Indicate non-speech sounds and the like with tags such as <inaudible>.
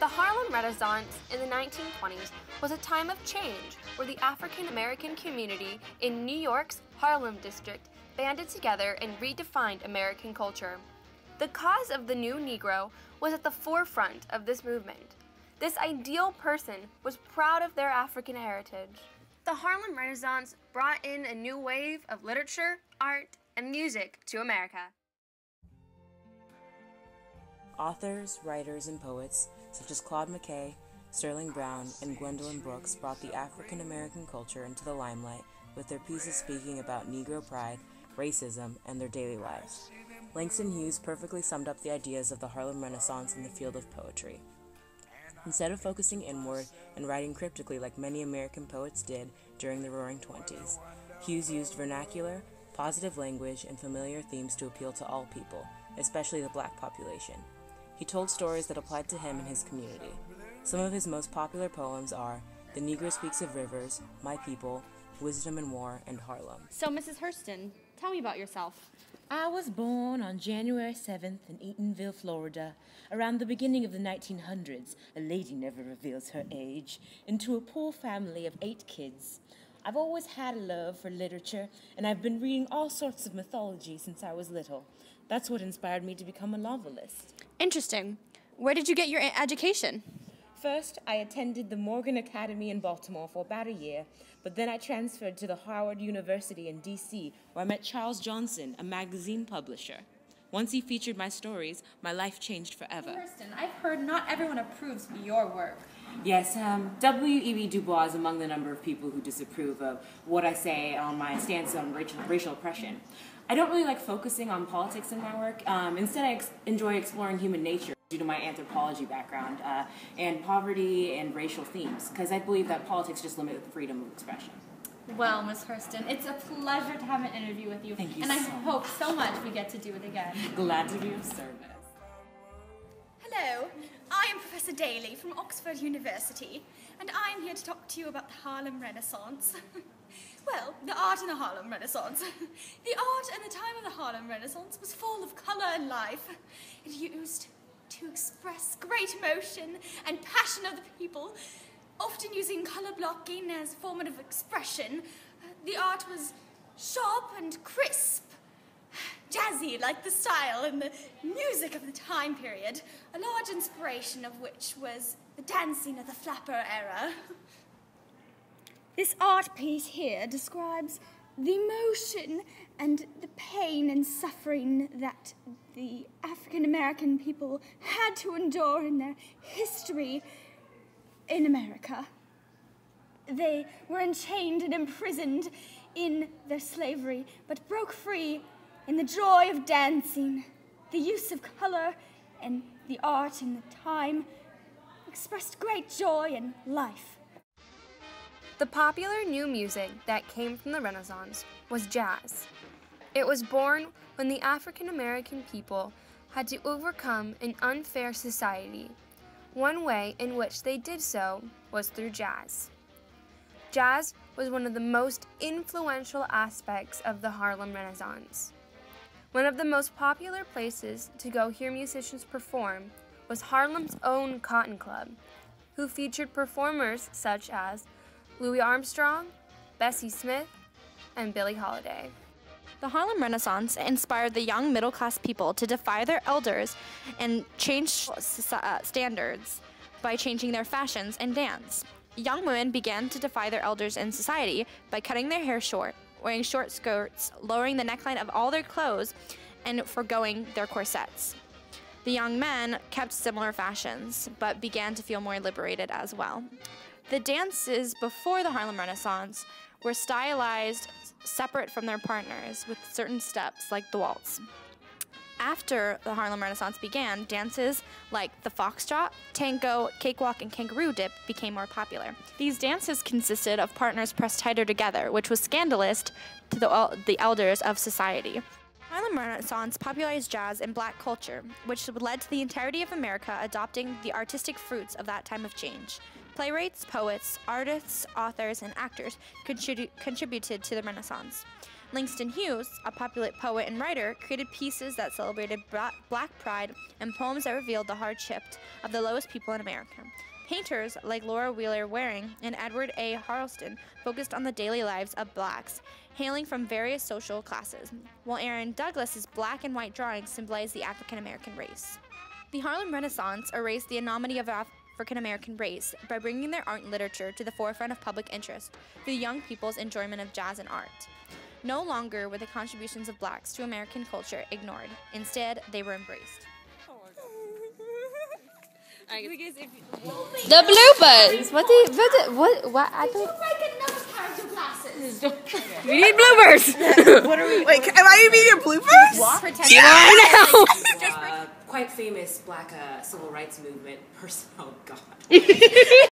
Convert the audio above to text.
The Harlem Renaissance in the 1920s was a time of change where the African American community in New York's Harlem district banded together and redefined American culture. The cause of the new Negro was at the forefront of this movement. This ideal person was proud of their African heritage. The Harlem Renaissance brought in a new wave of literature, art, and music to America. Authors, writers, and poets such as Claude McKay, Sterling Brown, and Gwendolyn Brooks brought the African American culture into the limelight with their pieces speaking about Negro pride, racism, and their daily lives. Langston Hughes perfectly summed up the ideas of the Harlem Renaissance in the field of poetry. Instead of focusing inward and writing cryptically like many American poets did during the Roaring Twenties, Hughes used vernacular, positive language, and familiar themes to appeal to all people, especially the black population. He told stories that applied to him and his community. Some of his most popular poems are The Negro Speaks of Rivers, My People, Wisdom and War, and Harlem. So, Mrs. Hurston, tell me about yourself. I was born on January 7th in Eatonville, Florida, around the beginning of the 1900s. A lady never reveals her age. Into a poor family of eight kids. I've always had a love for literature, and I've been reading all sorts of mythology since I was little. That's what inspired me to become a novelist. Interesting. Where did you get your education? First, I attended the Morgan Academy in Baltimore for about a year, but then I transferred to the Howard University in D.C., where I met Charles Johnson, a magazine publisher. Once he featured my stories, my life changed forever. Hurston, I've heard not everyone approves your work. Yes, um, W.E.B. Du Bois is among the number of people who disapprove of what I say on my stance on racial, racial oppression. I don't really like focusing on politics in my work. Um, instead, I ex- enjoy exploring human nature due to my anthropology background uh, and poverty and racial themes, because I believe that politics just limit the freedom of expression. Well, Miss Hurston, it's a pleasure to have an interview with you. Thank you And I so hope so much we get to do it again. Glad to be of service. Hello, I am Professor Daly from Oxford University, and I'm here to talk to you about the Harlem Renaissance. <laughs> well, the art in the Harlem Renaissance. <laughs> the art in the time of the Harlem Renaissance was full of colour and life. It used to express great emotion and passion of the people, often using colour blocking as a formative expression. Uh, the art was sharp and crisp, jazzy like the style and the music of the time period, a large inspiration of which was the dancing of the flapper era. This art piece here describes the emotion and the pain and suffering that the African American people had to endure in their history in America. They were enchained and imprisoned in their slavery, but broke free in the joy of dancing. The use of color and the art in the time expressed great joy and life. The popular new music that came from the Renaissance was jazz. It was born when the African American people had to overcome an unfair society. One way in which they did so was through jazz. Jazz was one of the most influential aspects of the Harlem Renaissance. One of the most popular places to go hear musicians perform was Harlem's own Cotton Club, who featured performers such as Louis Armstrong, Bessie Smith, and Billie Holiday. The Harlem Renaissance inspired the young middle class people to defy their elders and change uh, standards by changing their fashions and dance. Young women began to defy their elders in society by cutting their hair short, wearing short skirts, lowering the neckline of all their clothes, and foregoing their corsets. The young men kept similar fashions, but began to feel more liberated as well. The dances before the Harlem Renaissance were stylized separate from their partners with certain steps like the waltz. After the Harlem Renaissance began, dances like the foxtrot, tango, cakewalk, and kangaroo dip became more popular. These dances consisted of partners pressed tighter together, which was scandalous to the, the elders of society. Harlem Renaissance popularized jazz and black culture, which led to the entirety of America adopting the artistic fruits of that time of change. Playwrights, poets, artists, authors, and actors contribu- contributed to the Renaissance. Langston Hughes, a popular poet and writer, created pieces that celebrated black pride and poems that revealed the hardships of the lowest people in America. Painters like Laura Wheeler Waring and Edward A. Harleston focused on the daily lives of blacks, hailing from various social classes, while Aaron Douglas's black and white drawings symbolize the African American race. The Harlem Renaissance erased the anonymity of African American race by bringing their art and literature to the forefront of public interest through young people's enjoyment of jazz and art. No longer were the contributions of blacks to American culture ignored. Instead, they were embraced. <laughs> The bloopers. What the what the, what what I don't. Like another pair of your. <laughs> We need bloopers. <laughs> What are we? Wait, am I being your bloopers? yeah, I know. Uh, quite famous black uh, civil rights movement person. Oh God.